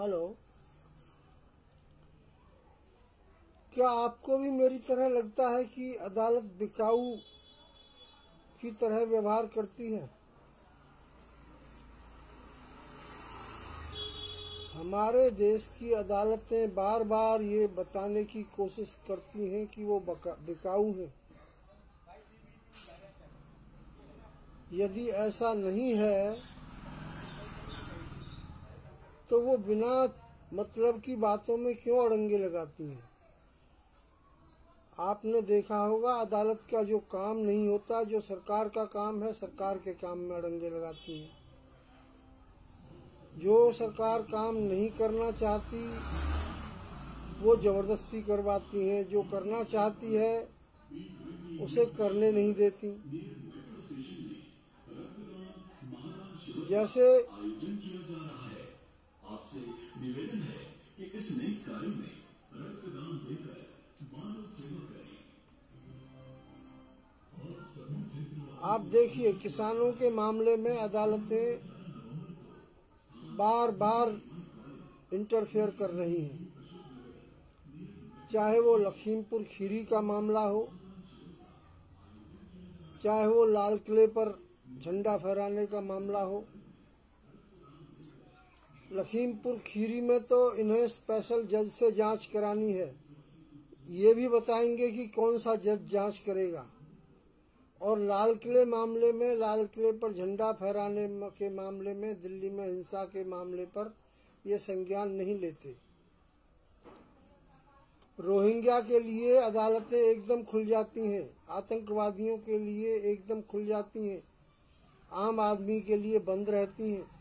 Hello. क्या आपको भी मेरी तरह लगता है कि अदालत बिकाऊ की तरह व्यवहार करती है? हमारे देश की अदालतें बार बार ये बताने की कोशिश करती हैं कि वो बिकाऊ हैं। यदि ऐसा नहीं है तो वो बिना मतलब की बातों में क्यों अड़ंगे लगाती हैं? आपने देखा होगा, अदालत का जो काम नहीं होता, जो सरकार का काम है, सरकार के काम में अड़ंगे लगाती है। जो सरकार काम नहीं करना चाहती, वो ज़बरदस्ती करवाती है। जो करना चाहती है, उसे करने नहीं देती। जैसे आपसे निवेदन है कि इस में रक्तदान देकर मानव सेवा करें आप देखिए, किसानों के मामले में अदालतें बार बार इंटरफेयर कर रही हैं। चाहे वो लखीमपुर खीरी का मामला हो, चाहे वो लाल किले पर झंडा फहराने का मामला हो लखीमपुर खीरी में तो इन्हें स्पेशल जज से जाँच करानी है। ये भी बताएँगे कि कौन सा जज जाँच करेगा। और लाल किले मामले में, लाल किले पर झंडा फहराने के मामले में, दिल्ली में हिंसा के मामले पर ये संज्ञान नहीं लेते। रोहिंग्या के लिए अदालतें एकदम खुल जाती हैं। आतंकवादियों के लिए एकदम खुल जाती हैं। आम आदमी के लिए बंद रहती हैं।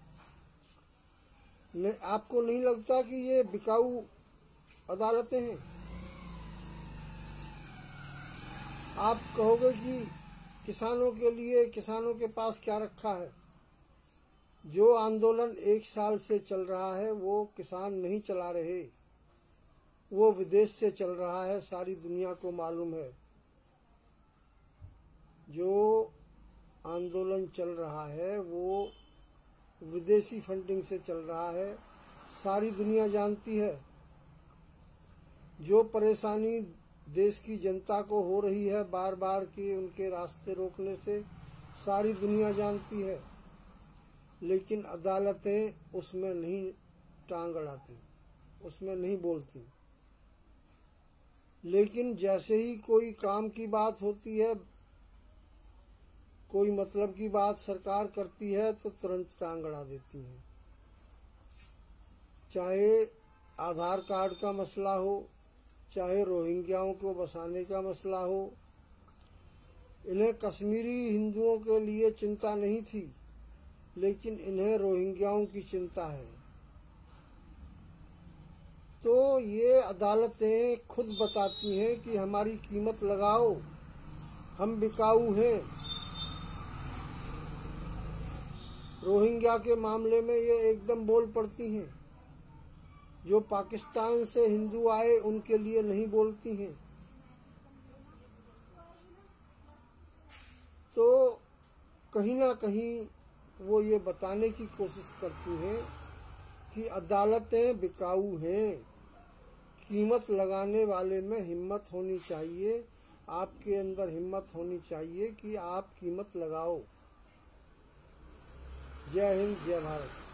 आपको नहीं लगता कि ये बिकाऊ अदालतें हैं? आप कहोगे कि किसानों के लिए, किसानों के पास क्या रखा है? जो आंदोलन एक साल से चल रहा है, वो किसान नहीं चला रहे। वो विदेश से चल रहा है, सारी दुनिया को मालूम है। जो आंदोलन चल रहा है, वो विदेशी फंडिंग से चल रहा है। सारी दुनिया जानती है। जो परेशानी देश की जनता को हो रही है बार बार की उनके रास्ते रोकने से, सारी दुनिया जानती है। लेकिन अदालतें उसमें नहीं टांग अड़ाती, उसमें नहीं बोलती। लेकिन जैसे ही कोई काम की बात होती है कोई मतलब की बात सरकार करती है तो तुरंत टांग अड़ा देती है। चाहे आधार कार्ड का मसला हो, चाहे रोहिंग्याओं को बसाने का मसला हो, इन्हें कश्मीरी हिंदुओं के लिए चिंता नहीं थी, लेकिन इन्हें रोहिंग्याओं की चिंता है। तो ये अदालतें खुद बताती हैं कि हमारी कीमत लगाओ, हम बिकाऊ हैं। रोहिंग्या के मामले में ये एकदम बोल पड़ती हैं। जो पाकिस्तान से हिंदू आए, उनके लिए नहीं बोलती हैं। तो कहीं ना कहीं वो ये बताने की कोशिश करती हैं कि अदालतें बिकाऊ हैं। कीमत लगाने वाले में हिम्मत होनी चाहिए। आपके अंदर हिम्मत होनी चाहिए कि आप कीमत लगाओ। जय हिंद जय भारत।